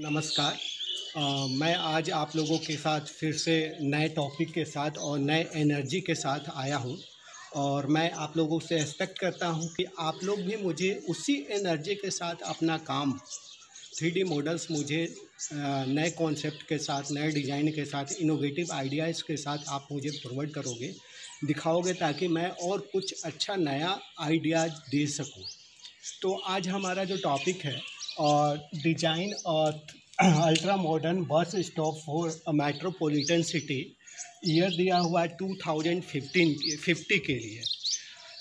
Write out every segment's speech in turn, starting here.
नमस्कार। आ, मैं आज आप लोगों के साथ फिर से नए टॉपिक के साथ और नए एनर्जी के साथ आया हूँ और मैं आप लोगों से एक्सपेक्ट करता हूँ कि आप लोग भी मुझे उसी एनर्जी के साथ अपना काम थ्री मॉडल्स मुझे नए कॉन्सेप्ट के साथ नए डिज़ाइन के साथ इनोवेटिव आइडियाज़ के साथ आप मुझे प्रोवाइड करोगे दिखाओगे ताकि मैं और कुछ अच्छा नया आइडियाज़ दे सकूँ। तो आज हमारा जो टॉपिक है और डिज़ाइन और ultra modern bus stop for metropolitan city year दिया हुआ है टू थाउज़ेंड फिफ्टीन फिफ्टी के लिए।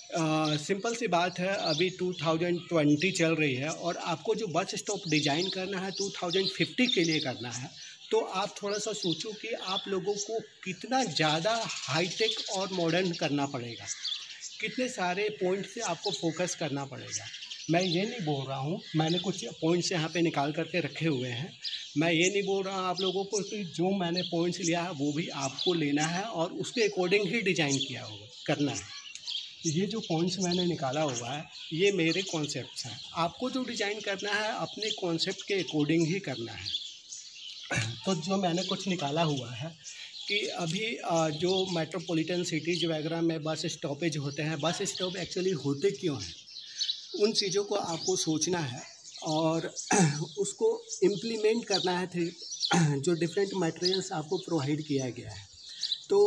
सिंपल uh, सी बात है अभी 2020 चल रही है और आपको जो बस स्टॉप डिज़ाइन करना है 2050 के लिए करना है तो आप थोड़ा सा सोचो कि आप लोगों को कितना ज़्यादा हाईटेक और मॉडर्न करना पड़ेगा। कितने सारे पॉइंट से आपको फोकस करना पड़ेगा। मैं ये नहीं बोल रहा हूँ, मैंने कुछ पॉइंट्स यहाँ पे निकाल करके रखे हुए हैं। मैं ये नहीं बोल रहा हूँ आप लोगों को कि जो मैंने पॉइंट्स लिया है, वो भी आपको लेना है और उसके अकॉर्डिंग ही डिज़ाइन किया होगा, करना है। ये जो पॉइंट्स मैंने निकाला हुआ है, ये मेरे कॉन्सेप्ट हैं। आपको जो डिज़ाइन करना है, अपने कॉन्सेप्ट के अकॉर्डिंग ही करना है। तो जो मैंने कुछ निकाला हुआ है कि अभी जो मेट्रोपॉलिटन सिटीज़ वगैरह में बस स्टॉपेज होते हैं, बस स्टॉप एक्चुअली होते क्यों हैं? उन चीज़ों को आपको सोचना है और उसको इम्प्लीमेंट करना है थे जो डिफरेंट मटेरियल्स आपको प्रोवाइड किया गया है। तो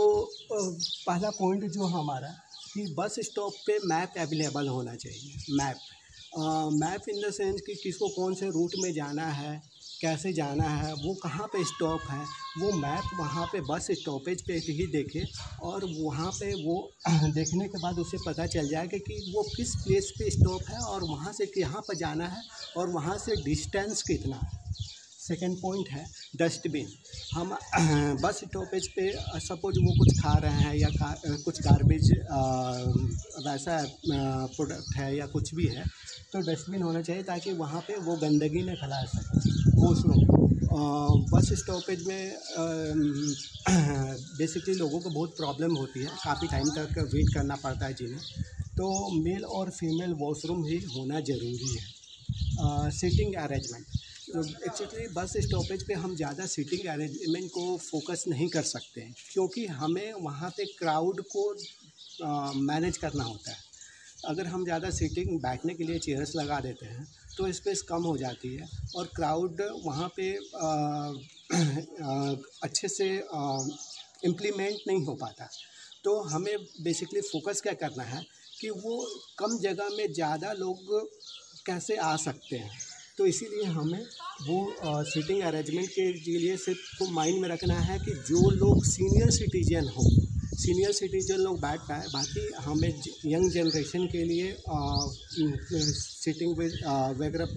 पहला पॉइंट जो हमारा कि बस स्टॉप पे मैप अवेलेबल होना चाहिए map map in the sense कि किसको कौन से रूट में जाना है कैसे जाना है, वो कहाँ पे स्टॉप है, वो मैप वहाँ पे बस स्टॉपेज पे ही देखे और वहाँ पे वो देखने के बाद उसे पता चल जाएगा कि वो किस प्लेस पे स्टॉप है और वहाँ से कहाँ पर जाना है और वहाँ से डिस्टेंस कितना है। सेकेंड पॉइंट है डस्टबिन हम बस स्टॉपेज पे सपोज़ वो कुछ खा रहे हैं या कुछ गार्बेज वैसा प्रोडक्ट है या कुछ भी है तो डस्टबिन होना चाहिए ताकि वहाँ पे वो गंदगी न फैला सके। वॉशरूम बस स्टॉपेज में बेसिकली लोगों को बहुत प्रॉब्लम होती है। काफ़ी टाइम तक वेट करना पड़ता है जिन्हें। तो मेल और फीमेल वॉशरूम ही होना ज़रूरी है। Seating arrangement actually bus stoppage पे हम ज़्यादा सीटिंग अरेंजमेंट को फोकस नहीं कर सकते हैं। क्योंकि हमें वहाँ पे क्राउड को मैनेज करना होता है। अगर हम ज़्यादा सीटिंग बैठने के लिए चेयर्स लगा देते हैं तो स्पेस कम हो जाती है और क्राउड वहाँ पे आ, आ, अच्छे से इम्प्लीमेंट नहीं हो पाता। तो हमें बेसिकली फोकस क्या करना है कि वो कम जगह में ज़्यादा लोग कैसे आ सकते हैं। तो इसीलिए हमें वो सीटिंग अरेंजमेंट के लिए सिर्फ़ माइंड में रखना है कि जो लोग सीनियर सिटीजन हों सीनियर सिटीजन लोग बैठ पाए बाकी हमें यंग जनरेशन के लिए सिटिंग वगैरह